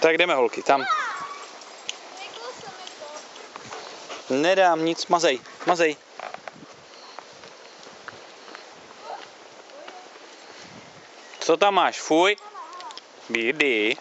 Tak jdeme holky, tam. Nedám nic, mazej, mazej. Co tam máš, fuj? Bídy.